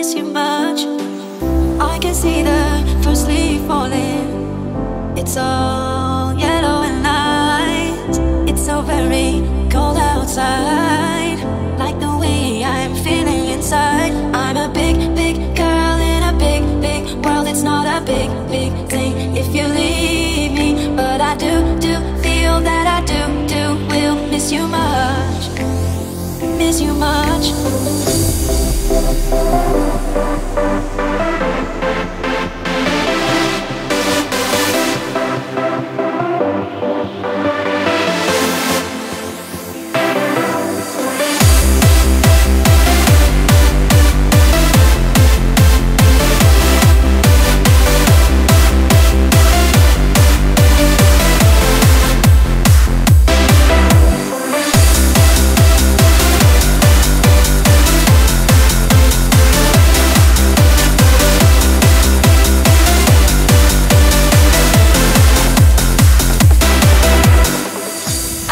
miss you much. I can see the first leaf falling. It's all yellow and light. It's so very cold outside, like the way I'm feeling inside. I'm a big, big girl in a big, big world. It's not a big, big thing if you leave me, but I do, do feel that I do, do will miss you much, miss you much. Thank you.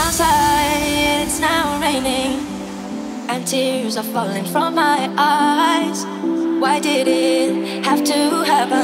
Outside, it's now raining, and tears are falling from my eyes. Why did it have to happen?